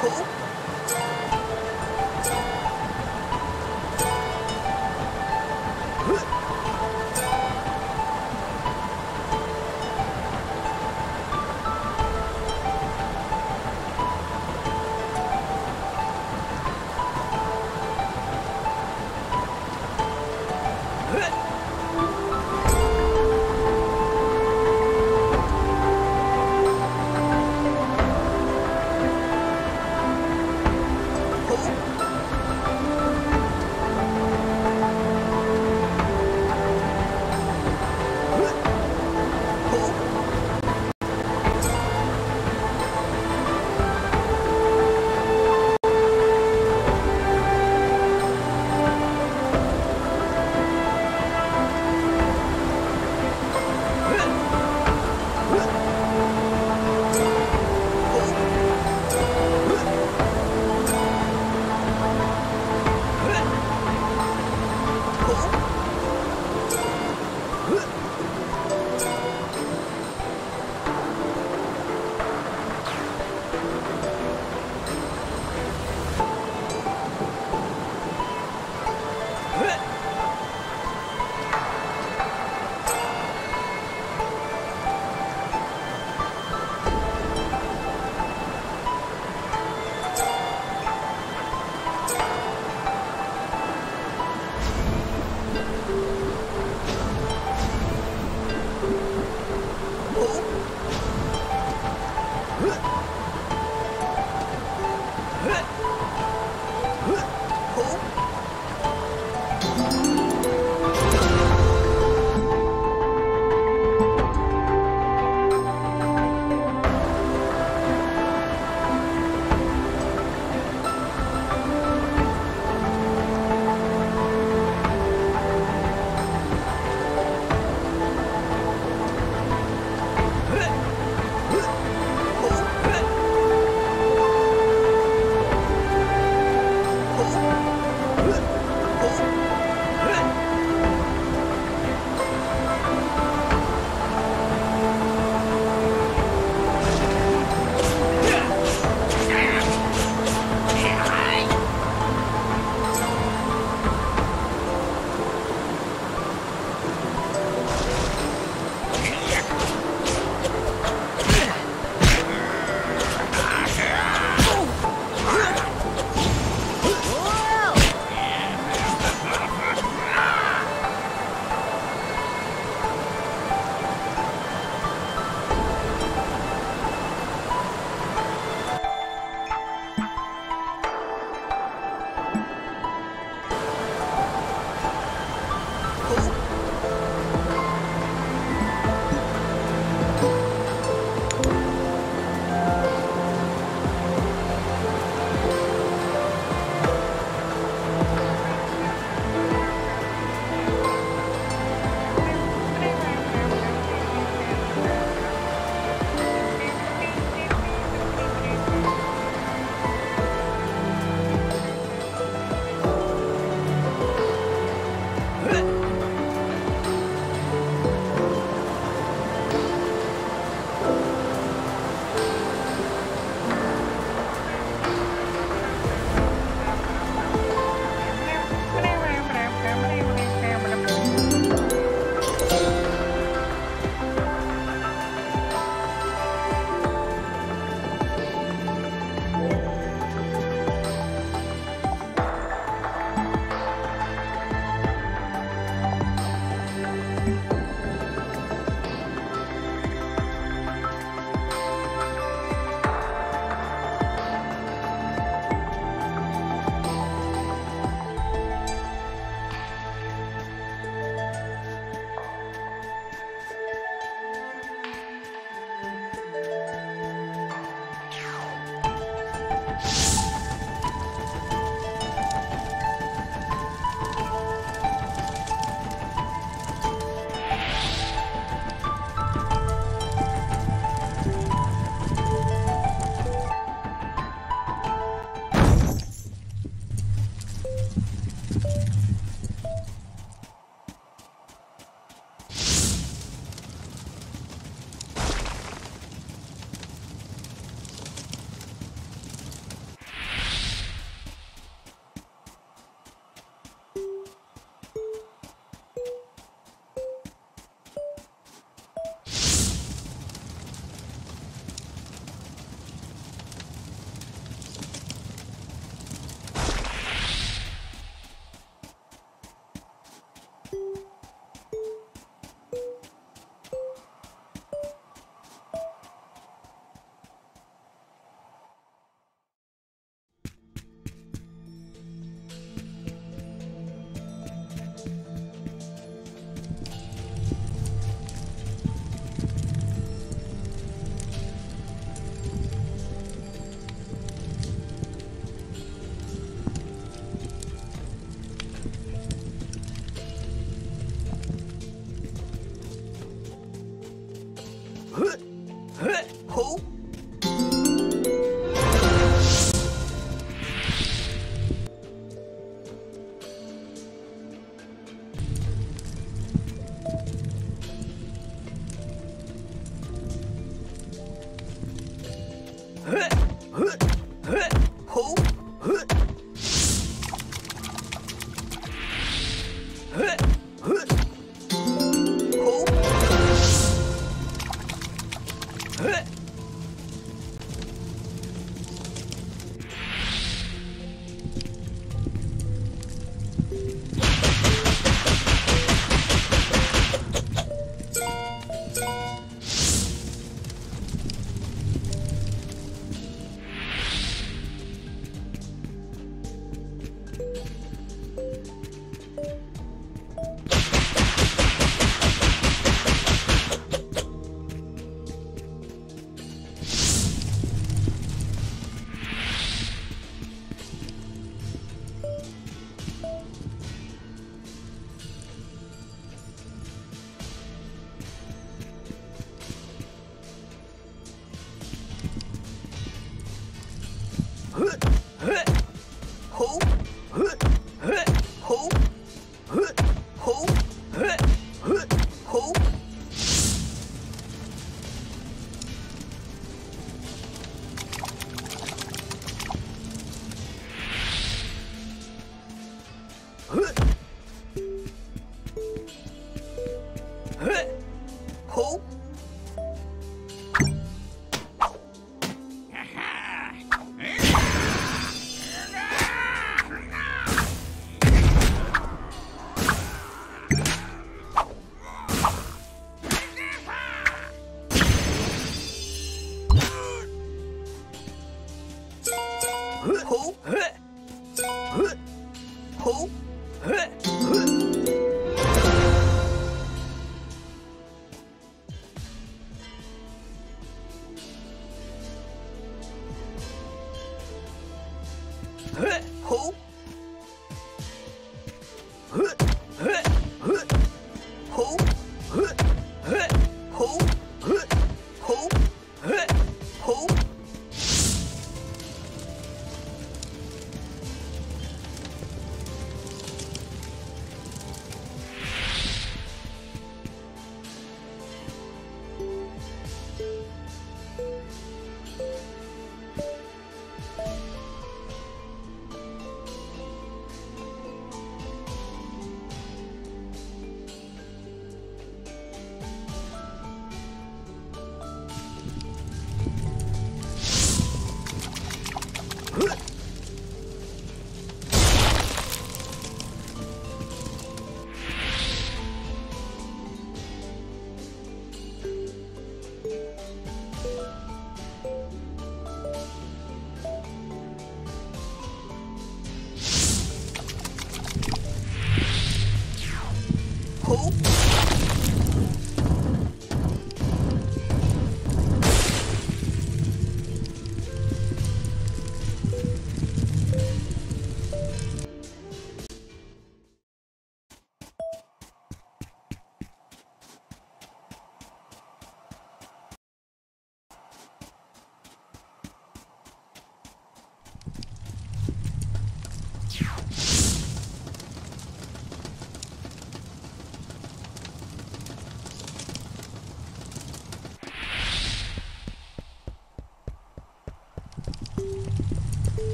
苦。えっほっほっほっ